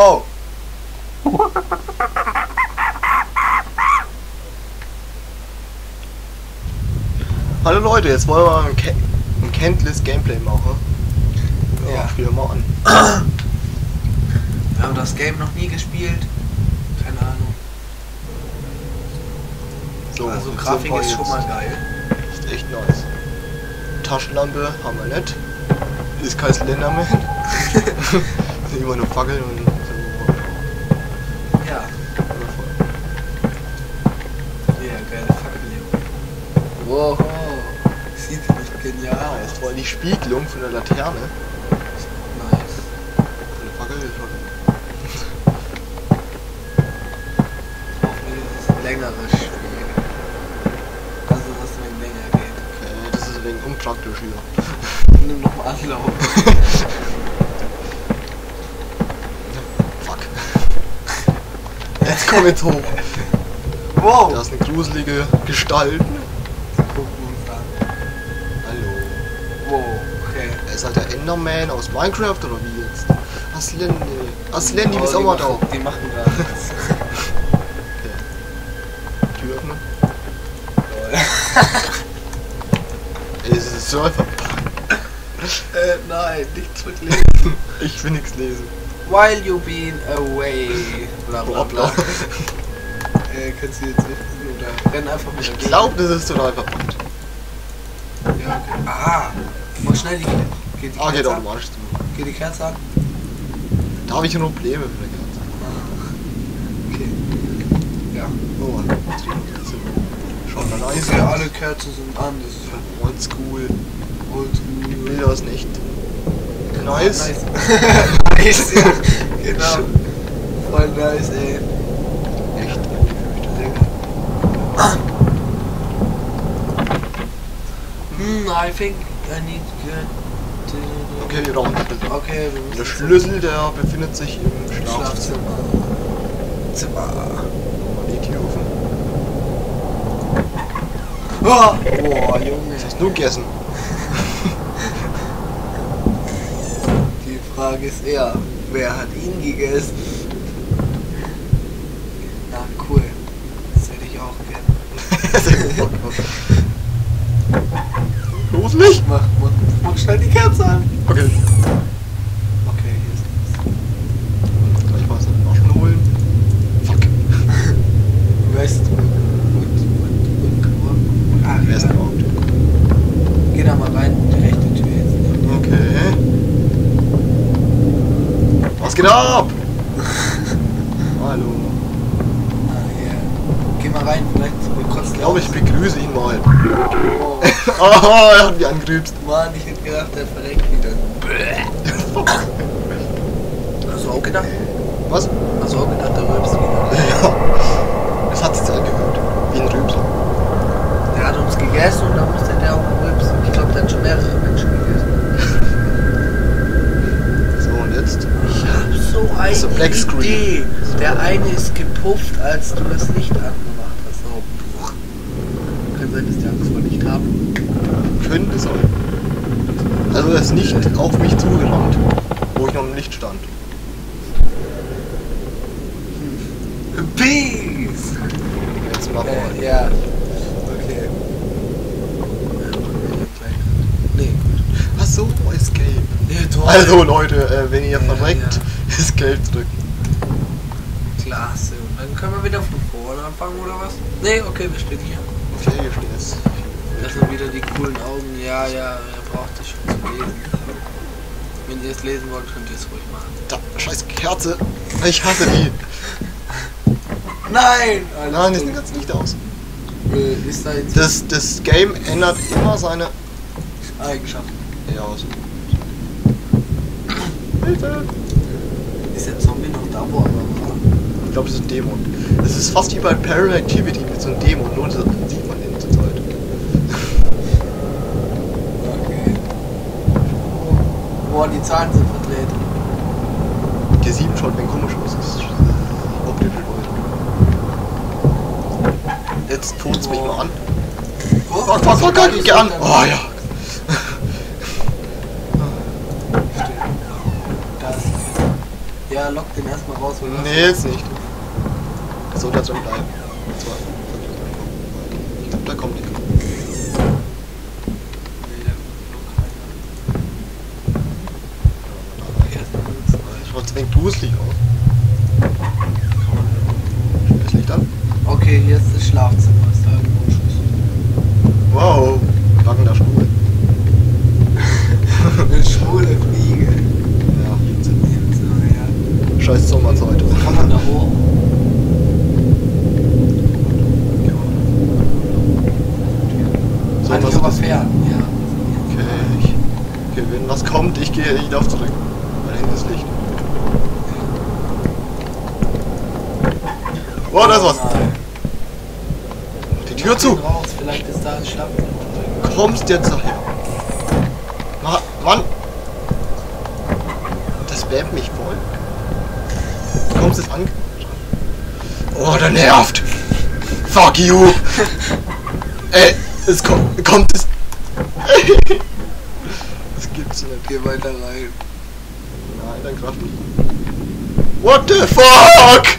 Oh! Hallo Leute, jetzt wollen wir mal ein, Ke ein Kenntnis Gameplay machen. Ja, Ja. spielen wir mal an. Wir haben das Game noch nie gespielt. Keine Ahnung. So, also Grafik ist schon mal geil. Ist echt nice. Taschenlampe haben wir nicht. Ist kein Slenderman. Immer nur Fackeln und Wow. Sieht nicht genial aus. jetzt war die Spiegelung von der Laterne. Nice. Der Fackel schon. Längeres Spiel. Also, was wenn länger geht. Okay, das ist ein wenig unpraktisch hier. Nimm noch mal Anlauf. Fuck. Jetzt komm jetzt hoch. Wow. Da ist eine gruselige Gestalt. Ist halt der Enderman aus Minecraft oder wie jetzt? Aslendi. Aslendi, Oh, die auch mal da. Die machen gerade was. Okay. Tür öffnen. Ey, es ist so einfach. äh, nein, nicht zurücklegen. Ich will nichts lesen. While you been away. Bla bla bla. Äh, kannst du jetzt wissen oder renn einfach mit Ich glaube, das ist total. Gegend. Ja, okay. Ah! Mach schnell die. Geht die Ah, geht Kerze an? automatisch zu. Geht die Kerze an? Da habe ich nur Probleme mit der Kerze. Okay. Ja. Oh, Kerze. Schon mal nice. Okay, alle Kerzen sind an. Das ist halt Oldschool. oldschool. Bilder ist nicht. Nice. Nice. nice, ja. Genau. Voll nice, ey. Echt. Hmm, I think I need to... Okay, wir brauchen Schlüssel. Okay, Der Schlüssel, der befindet sich im Schlafzimmer. Zimmer. Die Tür offen. Oh, boah, Junge. Was hast du gegessen? Die Frage ist eher, wer hat ihn gegessen? Na cool. Das hätte ich auch gerne. Los nicht! Mach, mach, mach schnell die Kerze an. Okay. Okay, hier ist Gleich mal so einen Waschen holen. Fuck. das. Und. Ah, Wer ist ja. überhaupt? Geh da mal rein, die rechte Tür jetzt. Okay. Was geht ab? Hallo. Geh mal rein, vielleicht kotzt Ich glaube, ich begrüße ihn mal. Oh, Oh, er hat mich angerübst. Mann, ich hätte gedacht, der verreckt wieder. Hast du auch gedacht? Was? Hast du auch gedacht, der rülpst wieder? Ja. Es hat sich angehört. Wie ein Rübser. Der hat uns gegessen und dann musste der auch rülpsen. Ich glaube, der hat schon mehrere Menschen gegessen. So, und jetzt? Ich hab so eine So Black Screen. Idee. Der eine ist gepufft, als du das Licht angemacht hast. So. Kann sein, dass die Angst vor Licht haben. Könnte sein. Er ist nicht auf mich zugerannt, wo ich noch im Licht stand. Peace! Jetzt machen wir. Äh, ja. Okay. Nee. Ach so, Escape. Nee, toll. Also Leute, äh, wenn ihr Ja, verreckt, Escape drücken. Klasse. Und dann können wir wieder von vorne anfangen, oder was? Nee, okay, wir stehen hier. Okay, hier steht es. Das sind wieder die coolen Augen. Ja, ja, ihr braucht es schon zu lesen. Wenn ihr es lesen wollt, könnt ihr es ruhig machen. Da, scheiß Kerze. Ich hasse die. Nein! Alles Nein, das gut. sieht ganz nicht aus. Ist da jetzt Das, das Game ändert immer seine... Eigenschaften? Ja, so. Hilfe! Ist der Zombie noch da, wo er war? Ich glaube, das ist ein Dämon. Das ist fast wie bei Parallel Activity mit so einem Dämon, nur so sieht man den zur Zeit. Okay. Boah, die Zahlen sind verdreht. Die 7 schaut mir komisch aus. Das ist optisch. Jetzt tut's mich mal an. Oh, Fuck, fuck, fuck, fuck, geh an! Oh ja! Da ist Ja, lock den erstmal raus. das- Nee, jetzt nicht. So, da drin bleiben. Ich glaube, da kommt nichts. Nee, da kommt noch keiner. Erstmal Schaut ein wenig duselig aus. Das Licht an. Okay, hier ist das Schlafzimmer. Ist da irgendwo ein Schlüssel? Wow, packender Stuhl. Eine schwule Fliege. Ja, Jetzt, ja. scheiß Sommerzeit. Kann man da hoch? So, Kann was ich aber fern. Ja. Okay, ich, wenn was kommt, ich gehe, ich laufe zurück. Da hinten ist Licht. Oh, da ist was. Die Tür zu. den Raus. Vielleicht ist da ein Schlafzimmer. Kommst jetzt daher. Ma Mann. Das spammt mich voll. Du kommst jetzt an. Oh, der nervt. Fuck you. Ey, es kommt, kommt es. Das gibt's nicht. Geh weiter rein. Nein, dann kraft nicht. What the fuck?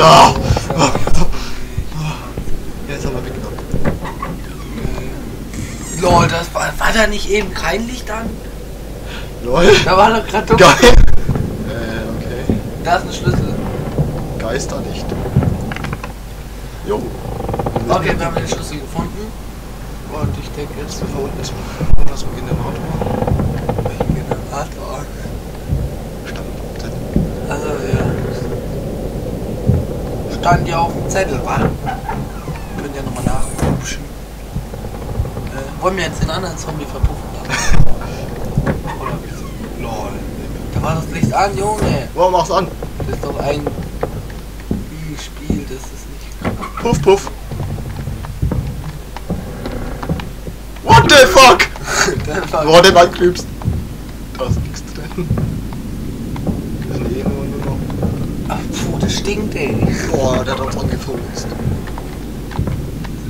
Ah. Ja, jetzt haben wir weggenommen. Lol, das war, war da nicht eben kein Licht an? Lol. Da war doch gerade Geil. Äh, okay. Da ist ein Schlüssel. Geisterlicht. Jo. Okay, wir haben den Schlüssel gefunden. Und ich denke jetzt wir verunten was mit Generator? welchen Generator. Standort. Also ja. Stand ja auf dem Zettel, wa? Wir können ja nochmal nachgucken. Äh, wollen wir jetzt den anderen Zombie verpuffen? Oder wie? Lol. Da war das Licht an, Junge. Wow, mach's an. Das ist doch ein Spiel, das ist nicht. Puff, puff. What the fuck? War- der Wald klübst. Da ist nichts drin. Das sind eh nur, noch. Ach, puh, das stinkt, ey. Boah, der hat uns angefurzt.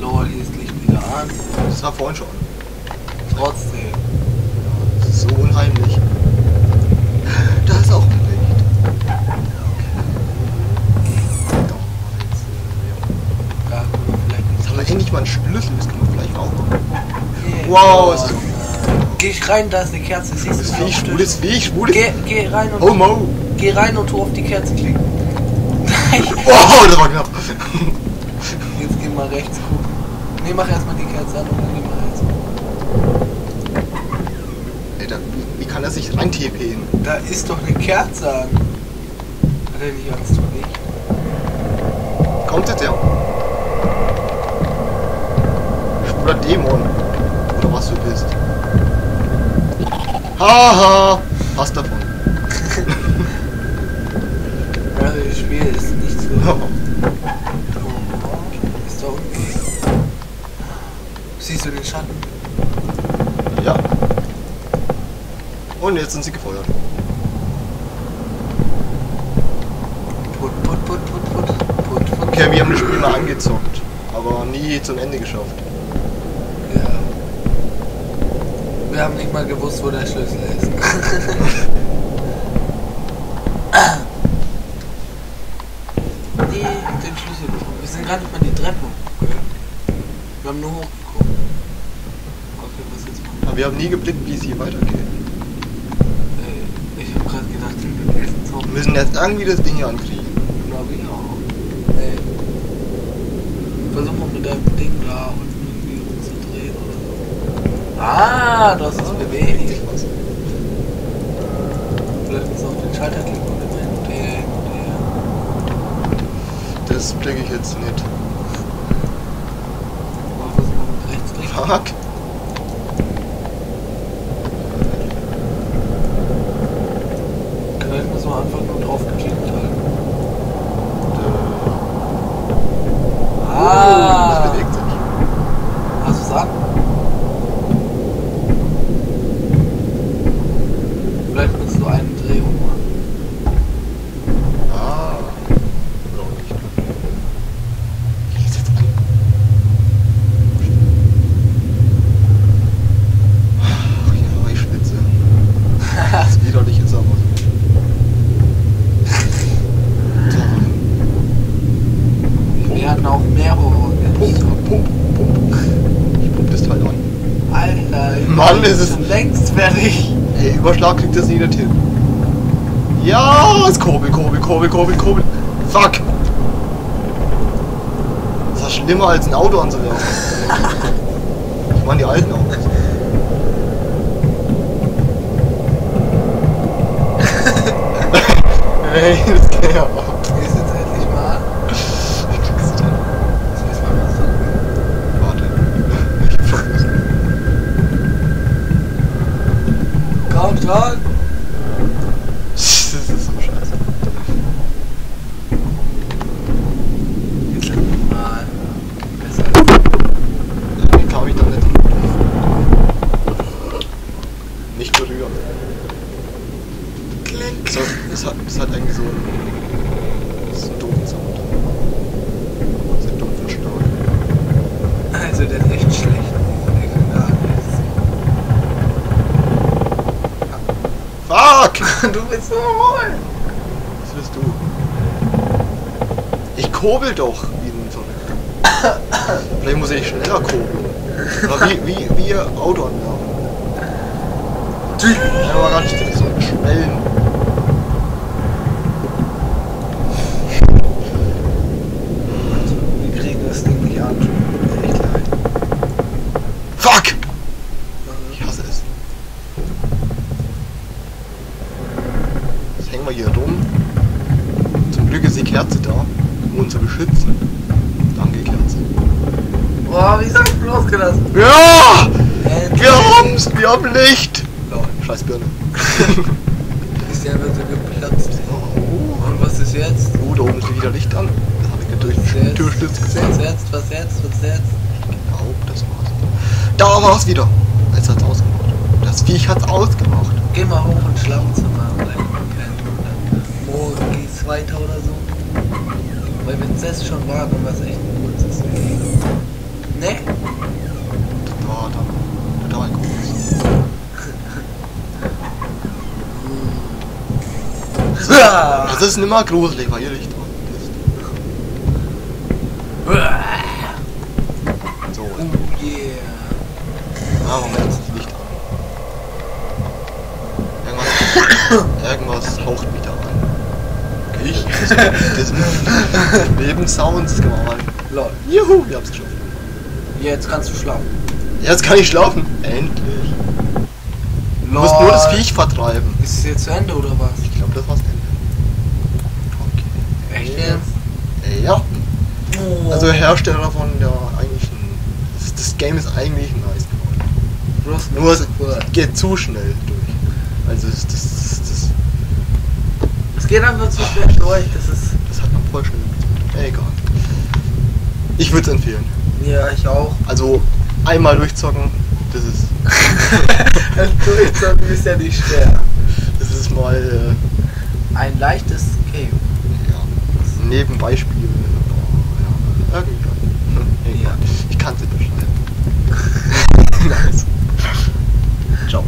Lol, hier ist Licht wieder an. Das war vorhin schon. Trotzdem. Das ist so unheimlich. Da ist auch ein Licht. Jetzt, äh, ja. Da können wir vielleicht Jetzt haben wir endlich mal einen Schlüssel, das können wir vielleicht auch machen. nicht. Wow, ist- Geh ich rein, da ist eine Kerze. Siehst Das du Viech, die auf dem schwules Tisch? Viech, schwules. Geh, geh rein und Homo. geh rein und tu auf die Kerze klicken. Nein. Oh, das war knapp. Jetzt geh mal rechts gucken. Ne, mach erstmal die Kerze an und dann geh mal rechts. Ey, da, wie, wie kann er sich rein TPen? Da ist doch eine Kerze an. Hat er nicht Angst vor Licht? Kommt jetzt her? Schwuler Dämon. Oder was du bist. Haha. Hast davon. Also das Spiel ist da unten. Siehst du den Schatten? ja. Und jetzt sind sie gefeuert. Put, put, put, put, put, put, put. Okay, wir haben das Spiel mal angezockt. Aber nie zum Ende geschafft. Ja. Wir haben nicht mal gewusst, wo der Schlüssel ist. nee, den Schlüssel sind gar nicht mal die Treppe hochgegangen. Wir haben nur hochgeguckt. Okay, was jetzt machen? Aber wir haben nie geblickt, wie es hier weitergeht. Ey, ich hab grad gedacht, wir müssen jetzt Wir müssen jetzt irgendwie das Ding hier ankriegen. Glaube ich auch. Ey. Versuch mal mit deinem Ding da unten irgendwie rumzudrehen oder so. Ah, du hast es bewegt. Vielleicht musst du auf den Schalter klicken und immer hin und her, hin und her. Das blicke ich jetzt nicht. Fuck. Vielleicht müssen wir einfach nur drauf geklickt halten. Das Ah! bewegt sich. Hast du es an? Vielleicht musst du eine Drehung machen. Ah. Oder auch nicht. Wie geht's jetzt an? Ach ja, ich schwitze. Das ist widerlich jetzt aber. fertig. Ey, Überschlag kriegt das nie nicht hin. Ja, es kurbel, kurbel, kurbel, kurbel, kurbel. Fuck! Das ist schlimmer als ein Auto anzuwerfen. Ich meine die alten Autos. Ey, das geht ja auch. Ist jetzt endlich mal. Ich krieg's dann. Das müssen wir mal so. Warte. Ich hab schon Lust. Komm schon. Das ist so scheiße. Jetzt lass mich mal. Besser. Irgendwie kam ich da nicht dran. Nicht berühren. Klick. So, es hat, es hat irgendwie so einen, so einen doofen Sound. So einen dumpfen Stahl. Also, der ist echt schlecht. Der kann gar nichts. Fuck! Du bist so wohl. Was willst du? Ich kurbel doch wie ein Verrückter. Vielleicht muss ich schneller kurbeln. Oder wie, wie, wie ihr Auto anwerfen. Ja, aber ganz still, so schnellen. Wir kriegen das Ding nicht an. Echt leid. Fuck! Ich hasse es. Jetzt hängen wir hier rum. Zum Glück ist die Kerze da, um uns zu beschützen. Danke, Kerze. Boah, wie hast du losgelassen? Ja! Wir haben's! Wir haben Licht! Lol. Scheiß Birne. Ist ja nur so geplatzt. Oh, Und was ist jetzt? oh, da oben ist wieder Licht an. Das habe ich nicht durch Was den jetzt? Türstütz Was gesehen. jetzt? Was jetzt? Was jetzt? Oh, das war's. Da war's wieder. Jetzt hat's ausgemacht. Das Viech hat's ausgemacht. Geh mal hoch Schlafzimmer und dann morgen geht's weiter oder so. Weil wenn es jetzt schon war, dann war es echt ein kurzes Ne? Dann total groß. Das ist nicht mehr gruselig, weil dran ist. So, Oh yeah. ah, Moment, ist das Licht an. Irgendwas, irgendwas haucht mich da an. Ich? Das kann man mal. Lol. Juhu, wir haben's geschafft. Jetzt kannst du schlafen. Jetzt kann ich schlafen. Endlich. Du musst nur das Viech vertreiben. Ist es jetzt zu Ende oder was? Ich glaube, das war's Ende. Okay. Echt jetzt? Ja. Oh. Also Hersteller von der eigentlichen. Das, das Game ist eigentlich nice geworden. Nur es geht zu schnell durch. Also das, das, das, Es geht einfach zu schnell durch. Das ist. das hat man voll schnell. Egal. Ich würde es empfehlen. Ja, ich auch. Also einmal durchzocken, das ist. Durchzocken ist ja nicht schwer. Das ist mal äh, Ein leichtes Game. ja, nebenbei spielen. Ja, irgendwie. Ja. Ich kann es nicht beschreiben. nice. Ciao.